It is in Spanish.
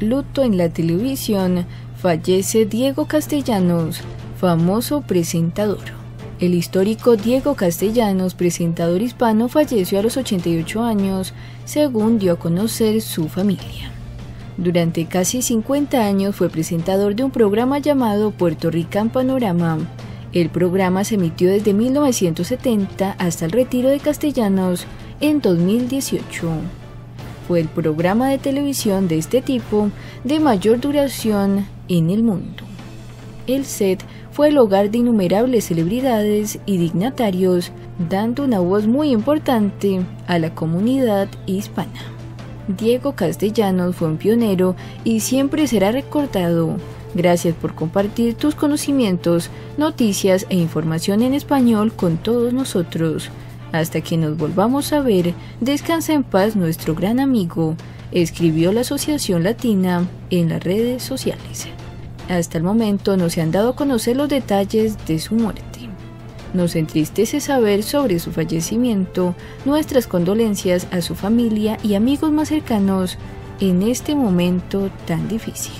Luto en la televisión. Fallece Diego Castellanos, famoso presentador. El histórico Diego Castellanos, presentador hispano, falleció a los 88 años, según dio a conocer su familia. Durante casi 50 años fue presentador de un programa llamado Puerto Rican Panorama. El programa se emitió desde 1970 hasta el retiro de Castellanos en 2018 fue el programa de televisión de este tipo de mayor duración en el mundo. El set fue el hogar de innumerables celebridades y dignatarios, dando una voz muy importante a la comunidad hispana. Diego Castellanos fue un pionero y siempre será recordado. Gracias por compartir tus conocimientos, noticias e información en español con todos nosotros. Hasta que nos volvamos a ver, descansa en paz nuestro gran amigo, escribió la Asociación Latina en las redes sociales. Hasta el momento no se han dado a conocer los detalles de su muerte. Nos entristece saber sobre su fallecimiento, nuestras condolencias a su familia y amigos más cercanos en este momento tan difícil.